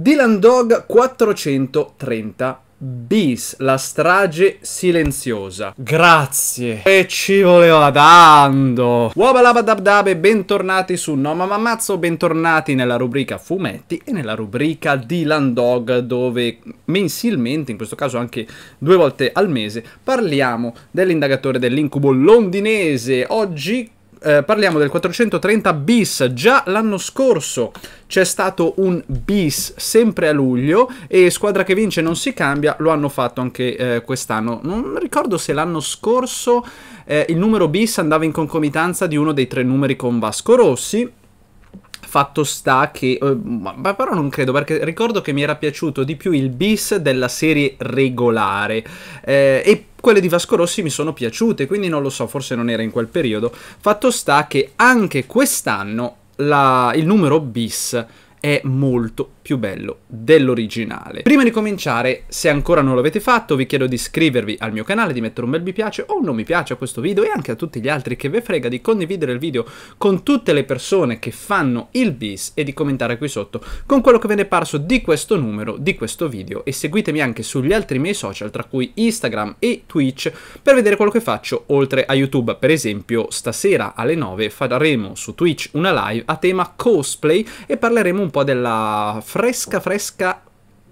Dylan Dog 430 bis, la strage silenziosa. Grazie. E ci voleva dando. Wabalabadabdabe, bentornati su No Mamma Mazzo, bentornati nella rubrica fumetti e nella rubrica Dylan Dog dove mensilmente, in questo caso anche due volte al mese, parliamo dell'indagatore dell'incubo londinese. Oggi eh, parliamo del 430 bis. Già l'anno scorso c'è stato un bis sempre a luglio e squadra che vince non si cambia, lo hanno fatto anche eh, quest'anno. Non ricordo se l'anno scorso eh, il numero bis andava in concomitanza di uno dei tre numeri con Vasco Rossi. Fatto sta che, eh, ma però non credo perché ricordo che mi era piaciuto di più il bis della serie regolare eh, e quelle di Vasco Rossi mi sono piaciute, quindi non lo so, forse non era in quel periodo. Fatto sta che anche quest'anno la, il numero bis è molto più bello dell'originale. Prima di cominciare, se ancora non l'avete fatto, vi chiedo di iscrivervi al mio canale, di mettere un bel mi piace o un non mi piace a questo video e anche a tutti gli altri che ve frega di condividere il video con tutte le persone che fanno il bis e di commentare qui sotto con quello che ve ne è parso di questo numero, di questo video e seguitemi anche sugli altri miei social, tra cui Instagram e Twitch, per vedere quello che faccio oltre a YouTube. Per esempio, stasera alle 9 faremo su Twitch una live a tema cosplay e parleremo un po' della fresca fresca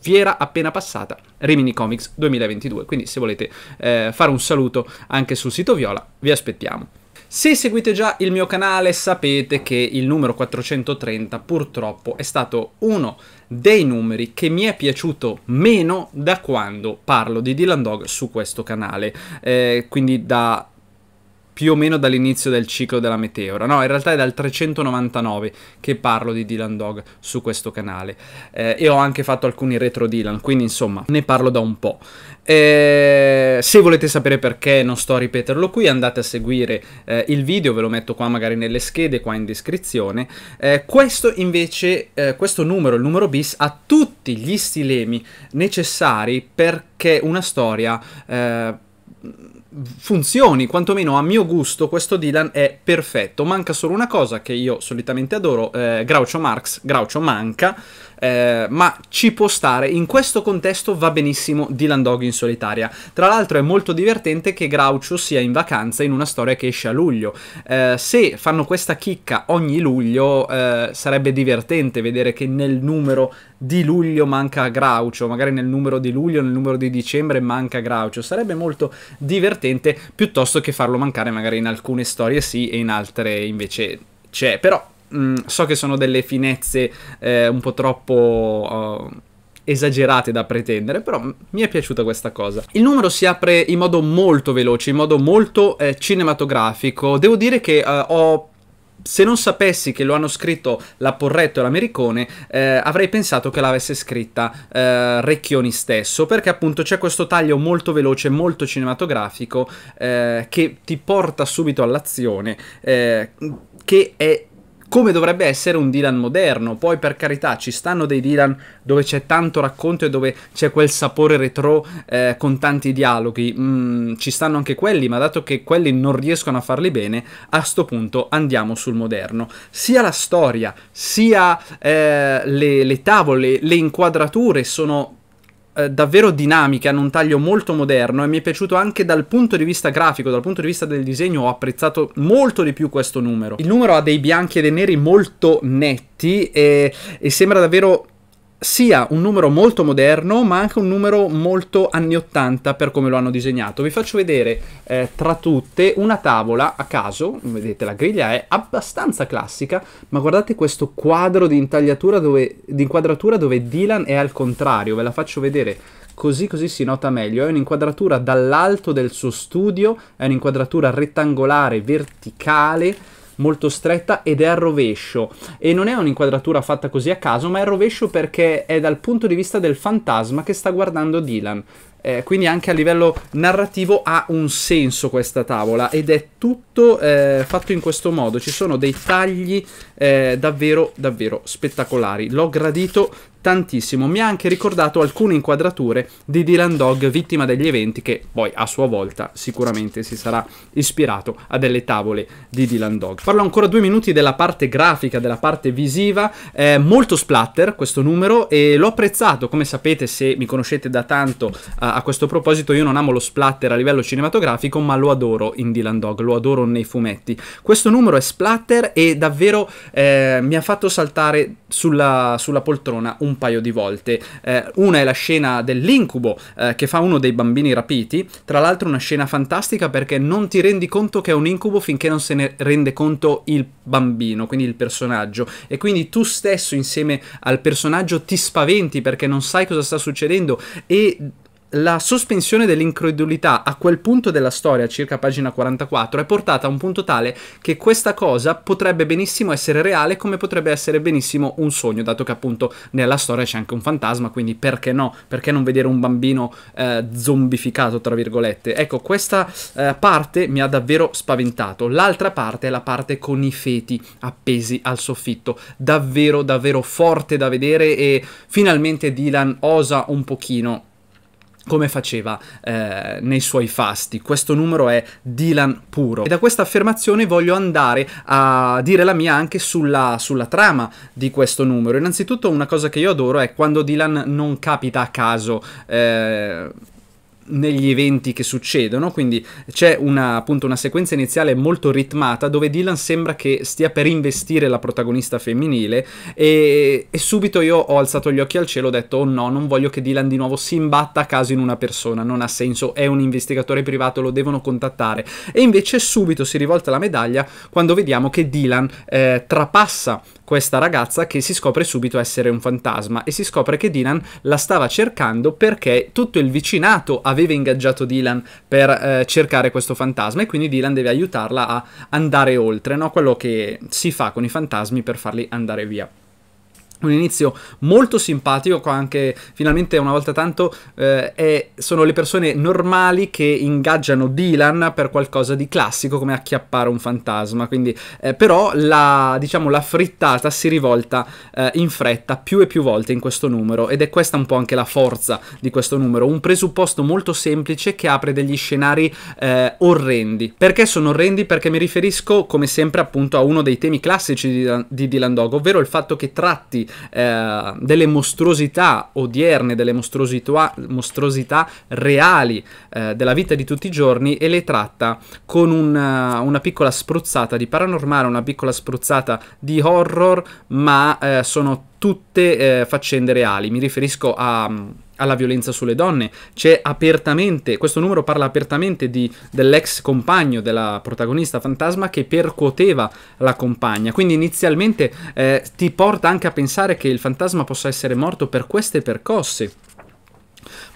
fiera appena passata, Rimini Comics 2022. Quindi se volete eh, fare un saluto anche sul sito Viola, vi aspettiamo. Se seguite già il mio canale sapete che il numero 430 purtroppo è stato uno dei numeri che mi è piaciuto meno da quando parlo di Dylan Dog su questo canale, eh, quindi da più o meno dall'inizio del ciclo della meteora. No, in realtà è dal 399 che parlo di Dylan Dog su questo canale. Eh, e ho anche fatto alcuni retro Dylan, quindi insomma ne parlo da un po'. Eh, se volete sapere perché non sto a ripeterlo qui, andate a seguire eh, il video, ve lo metto qua magari nelle schede, qua in descrizione. Eh, questo invece, eh, questo numero, il numero bis, ha tutti gli stilemi necessari perché una storia eh, funzioni, quantomeno a mio gusto, questo Dylan è perfetto. Manca solo una cosa che io solitamente adoro, eh, Groucho Marx, Groucho manca, eh, ma ci può stare. In questo contesto va benissimo Dylan Dog in solitaria. Tra l'altro è molto divertente che Groucho sia in vacanza in una storia che esce a luglio. Eh, se fanno questa chicca ogni luglio, eh, sarebbe divertente vedere che nel numero di luglio manca Groucho, magari nel numero di luglio, nel numero di dicembre manca Groucho. Sarebbe molto divertente piuttosto che farlo mancare magari in alcune storie sì e in altre invece c'è. Però mm, so che sono delle finezze eh, un po' troppo... Uh, esagerate da pretendere, però mi è piaciuta questa cosa. Il numero si apre in modo molto veloce, in modo molto eh, cinematografico. Devo dire che eh, ho se non sapessi che lo hanno scritto la Porretto e l'Americone, eh, avrei pensato che l'avesse scritta eh, Recchioni stesso, perché appunto c'è questo taglio molto veloce, molto cinematografico, eh, che ti porta subito all'azione, eh, che è come dovrebbe essere un Dylan moderno. Poi per carità ci stanno dei Dylan dove c'è tanto racconto e dove c'è quel sapore retro eh, con tanti dialoghi. Mm, ci stanno anche quelli, ma dato che quelli non riescono a farli bene, a sto punto andiamo sul moderno. Sia la storia, sia eh, le, le tavole, le inquadrature sono eh, davvero dinamiche, hanno un taglio molto moderno e mi è piaciuto anche dal punto di vista grafico, dal punto di vista del disegno ho apprezzato molto di più questo numero. Il numero ha dei bianchi e dei neri molto netti e, e sembra davvero sia un numero molto moderno ma anche un numero molto anni 80 per come lo hanno disegnato. Vi faccio vedere eh, tra tutte una tavola a caso, vedete la griglia è abbastanza classica, ma guardate questo quadro di, dove, di inquadratura dove Dylan è al contrario, ve la faccio vedere così così si nota meglio. È un'inquadratura dall'alto del suo studio, è un'inquadratura rettangolare, verticale, molto stretta ed è al rovescio. E non è un'inquadratura fatta così a caso ma è al rovescio perché è dal punto di vista del fantasma che sta guardando Dylan. Eh, quindi anche a livello narrativo ha un senso questa tavola ed è tutto eh, fatto in questo modo. Ci sono dei tagli eh, davvero davvero spettacolari. L'ho gradito tantissimo. Mi ha anche ricordato alcune inquadrature di Dylan Dog, vittima degli eventi, che poi a sua volta sicuramente si sarà ispirato a delle tavole di Dylan Dog. Parlo ancora due minuti della parte grafica, della parte visiva. È molto splatter questo numero e l'ho apprezzato. Come sapete, se mi conoscete da tanto a, a questo proposito, io non amo lo splatter a livello cinematografico, ma lo adoro in Dylan Dog, lo adoro nei fumetti. Questo numero è splatter e davvero eh, mi ha fatto saltare sulla, sulla poltrona un paio di volte. Eh, una è la scena dell'incubo eh, che fa uno dei bambini rapiti, tra l'altro una scena fantastica perché non ti rendi conto che è un incubo finché non se ne rende conto il bambino, quindi il personaggio, e quindi tu stesso insieme al personaggio ti spaventi perché non sai cosa sta succedendo e la sospensione dell'incredulità a quel punto della storia, circa pagina 44, è portata a un punto tale che questa cosa potrebbe benissimo essere reale come potrebbe essere benissimo un sogno, dato che appunto nella storia c'è anche un fantasma, quindi perché no? Perché non vedere un bambino eh, zombificato, tra virgolette? Ecco, questa eh, parte mi ha davvero spaventato. L'altra parte è la parte con i feti appesi al soffitto, davvero davvero forte da vedere e finalmente Dylan osa un pochino come faceva eh, nei suoi fasti. Questo numero è Dylan puro. E da questa affermazione voglio andare a dire la mia anche sulla, sulla, trama di questo numero. Innanzitutto una cosa che io adoro è quando Dylan non capita a caso. Eh, negli eventi che succedono, quindi c'è una, appunto una sequenza iniziale molto ritmata dove Dylan sembra che stia per investire la protagonista femminile e, e subito io ho alzato gli occhi al cielo e ho detto oh no, non voglio che Dylan di nuovo si imbatta a caso in una persona, non ha senso, è un investigatore privato, lo devono contattare. E invece subito si rivolta la medaglia quando vediamo che Dylan eh, trapassa questa ragazza che si scopre subito essere un fantasma e si scopre che Dylan la stava cercando perché tutto il vicinato aveva ingaggiato Dylan per eh, cercare questo fantasma e quindi Dylan deve aiutarla a andare oltre, no? quello che si fa con i fantasmi per farli andare via un inizio molto simpatico, anche finalmente una volta tanto eh, è, sono le persone normali che ingaggiano Dylan per qualcosa di classico come acchiappare un fantasma, quindi eh, però la, diciamo, la frittata si rivolta eh, in fretta più e più volte in questo numero ed è questa un po' anche la forza di questo numero, un presupposto molto semplice che apre degli scenari eh, orrendi. Perché sono orrendi? Perché mi riferisco come sempre appunto a uno dei temi classici di, di Dylan Dog, ovvero il fatto che tratti eh, delle mostruosità odierne, delle mostruosità, mostruosità reali eh, della vita di tutti i giorni e le tratta con una, una, piccola spruzzata di paranormale, una piccola spruzzata di horror, ma eh, sono tutte eh, faccende reali. Mi riferisco a alla violenza sulle donne. C'è apertamente, questo numero parla apertamente di, dell'ex compagno della protagonista fantasma che percuoteva la compagna. Quindi inizialmente eh, ti porta anche a pensare che il fantasma possa essere morto per queste percosse.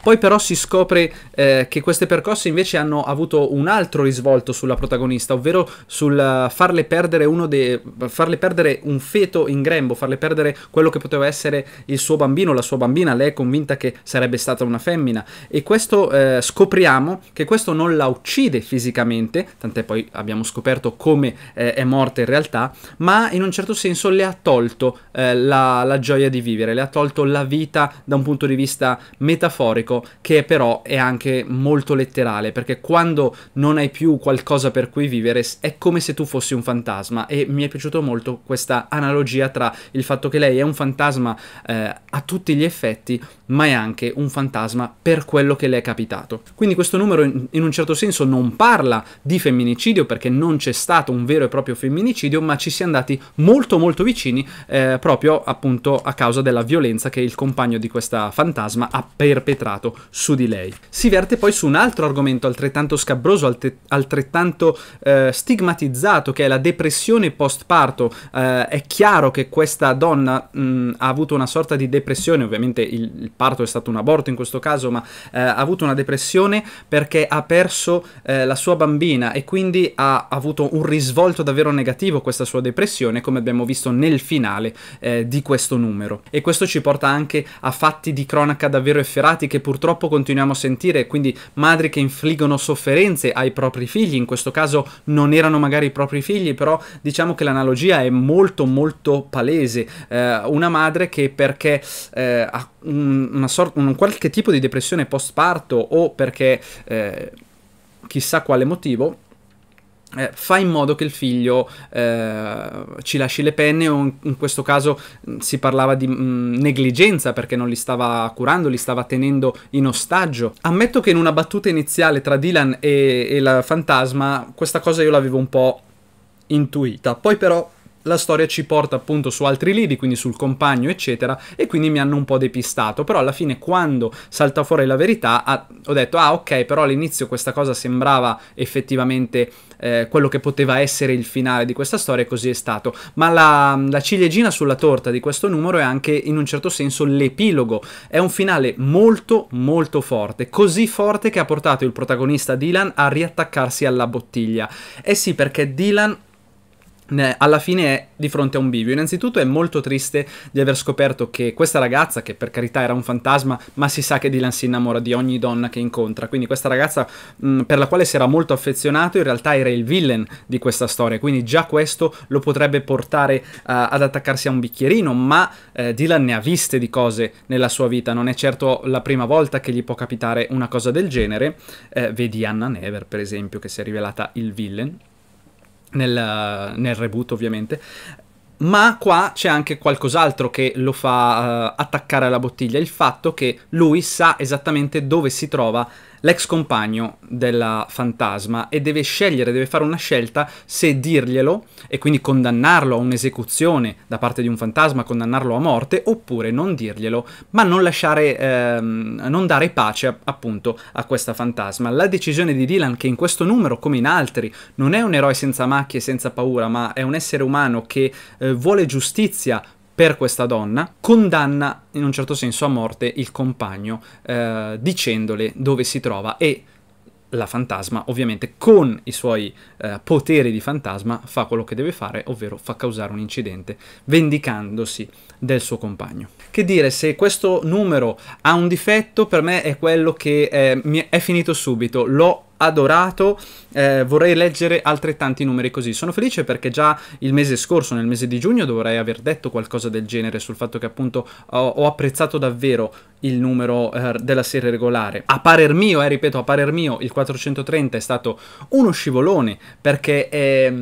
Poi però si scopre eh, che queste percosse invece hanno avuto un altro risvolto sulla protagonista, ovvero sul farle perdere, de- farle perdere un feto in grembo, farle perdere quello che poteva essere il suo bambino, la sua bambina, lei è convinta che sarebbe stata una femmina. E questo eh, scopriamo che questo non la uccide fisicamente, tant'è poi abbiamo scoperto come eh, è morta in realtà, ma in un certo senso le ha tolto eh, la, la gioia di vivere, le ha tolto la vita da un punto di vista metaforico metaforico che però è anche molto letterale perché quando non hai più qualcosa per cui vivere è come se tu fossi un fantasma e mi è piaciuto molto questa analogia tra il fatto che lei è un fantasma eh, a tutti gli effetti ma è anche un fantasma per quello che le è capitato. Quindi questo numero in, in un certo senso non parla di femminicidio perché non c'è stato un vero e proprio femminicidio ma ci si è andati molto molto vicini eh, proprio appunto a causa della violenza che il compagno di questa fantasma ha perpetrato scaricato su di lei. Si verte poi su un altro argomento altrettanto scabroso, alt- altrettanto eh, stigmatizzato, che è la depressione postparto. Eh, è chiaro che questa donna mh, ha avuto una sorta di depressione, ovviamente il, il, parto è stato un aborto in questo caso, ma eh, ha avuto una depressione perché ha perso eh, la sua bambina e quindi ha avuto un risvolto davvero negativo questa sua depressione, come abbiamo visto nel finale eh, di questo numero. E questo ci porta anche a fatti di cronaca davvero efferati che purtroppo continuiamo a sentire, quindi madri che infliggono sofferenze ai propri figli, in questo caso non erano magari i propri figli, però diciamo che l'analogia è molto molto palese, eh, una madre che perché eh, ha un, un qualche tipo di depressione postparto o perché eh, chissà quale motivo, eh, fa in modo che il figlio eh, ci lasci le penne o in, in questo caso mm, si parlava di mh, mm, negligenza perché non li stava curando, li stava tenendo in ostaggio. Ammetto che in una battuta iniziale tra Dylan e, e la fantasma questa cosa io l'avevo un po' intuita, poi però la storia ci porta appunto su altri lidi, quindi sul compagno, eccetera, e quindi mi hanno un po' depistato. Però alla fine, quando salta fuori la verità, ha, ho detto: ah, ok, però all'inizio questa cosa sembrava effettivamente eh, quello che poteva essere il finale di questa storia, e così è stato. Ma la, la ciliegina sulla torta di questo numero è anche in un certo senso l'epilogo. È un finale molto, molto forte, così forte che ha portato il protagonista Dylan a riattaccarsi alla bottiglia. Eh sì, perché Dylan alla fine è di fronte a un bivio. Innanzitutto è molto triste di aver scoperto che questa ragazza, che per carità era un fantasma, ma si sa che Dylan si innamora di ogni donna che incontra. Quindi questa ragazza mh, per la quale si era molto affezionato, in realtà era il villain di questa storia. Quindi già questo lo potrebbe portare uh, ad attaccarsi a un bicchierino, ma uh, Dylan ne ha viste di cose nella sua vita. Non è certo la prima volta che gli può capitare una cosa del genere. Uh, vedi Anna Never, per esempio, che si è rivelata il villain nel, nel reboot ovviamente. Ma qua c'è anche qualcos'altro che lo fa uh, attaccare alla bottiglia, il fatto che lui sa esattamente dove si trova l'ex compagno della fantasma e deve scegliere, deve fare una scelta se dirglielo e quindi condannarlo a un'esecuzione da parte di un fantasma, condannarlo a morte, oppure non dirglielo, ma non lasciare, ehm, non dare pace appunto a questa fantasma. La decisione di Dylan, che in questo numero, come in altri, non è un eroe senza macchie senza paura, ma è un essere umano che eh, vuole giustizia per questa donna, condanna in un certo senso a morte il compagno eh, dicendole dove si trova e la fantasma ovviamente con i suoi eh, poteri di fantasma fa quello che deve fare, ovvero fa causare un incidente, vendicandosi del suo compagno. Che dire, se questo numero ha un difetto, per me è quello che eh, è finito subito, l'ho adorato, eh, vorrei leggere altrettanti numeri così. Sono felice perché già il mese scorso, nel mese di giugno, dovrei aver detto qualcosa del genere sul fatto che appunto ho, ho apprezzato davvero il numero eh, della serie regolare. A parer mio, eh, ripeto, a parer mio, il 430 è stato uno scivolone perché è,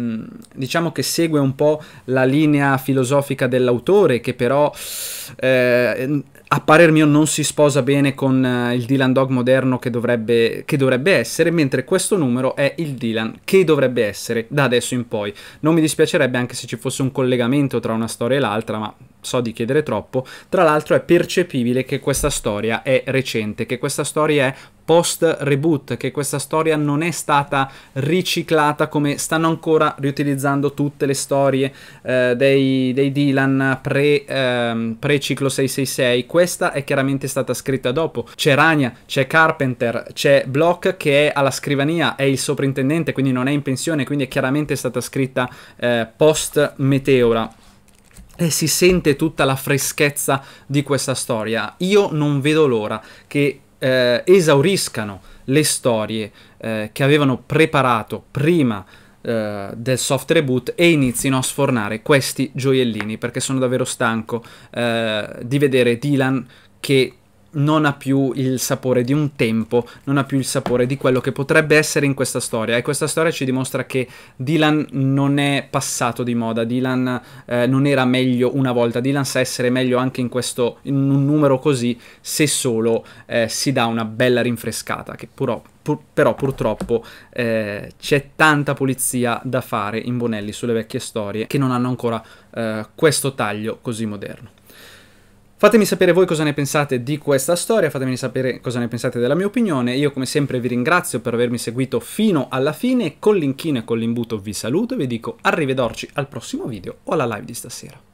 diciamo che segue un po' la linea filosofica dell'autore che però eh, a parer mio non si sposa bene con uh, il Dylan Dog moderno che dovrebbe, che dovrebbe, essere, mentre questo numero è il Dylan che dovrebbe essere da adesso in poi. Non mi dispiacerebbe anche se ci fosse un collegamento tra una storia e l'altra, ma so di chiedere troppo. Tra l'altro è percepibile che questa storia è recente, che questa storia è post reboot, che questa storia non è stata riciclata come stanno ancora riutilizzando tutte le storie eh, dei, dei, Dylan pre, eh, pre ciclo 666. Questa è chiaramente stata scritta dopo. C'è Rania, c'è Carpenter, c'è Block che è alla scrivania, è il soprintendente, quindi non è in pensione, quindi è chiaramente stata scritta eh, post Meteora e si sente tutta la freschezza di questa storia. Io non vedo l'ora che eh, esauriscano le storie eh, che avevano preparato prima eh, del soft reboot e inizino a sfornare questi gioiellini perché sono davvero stanco eh, di vedere Dylan che non ha più il sapore di un tempo, non ha più il sapore di quello che potrebbe essere in questa storia. E questa storia ci dimostra che Dylan non è passato di moda, Dylan eh, non era meglio una volta, Dylan sa essere meglio anche in, questo, in un numero così se solo eh, si dà una bella rinfrescata, che pur, pur, però purtroppo eh, c'è tanta pulizia da fare in Bonelli sulle vecchie storie che non hanno ancora eh, questo taglio così moderno. Fatemi sapere voi cosa ne pensate di questa storia, fatemi sapere cosa ne pensate della mia opinione. Io come sempre vi ringrazio per avermi seguito fino alla fine. Con l'inchino e con l'imbuto vi saluto e vi dico arrivederci al prossimo video o alla live di stasera.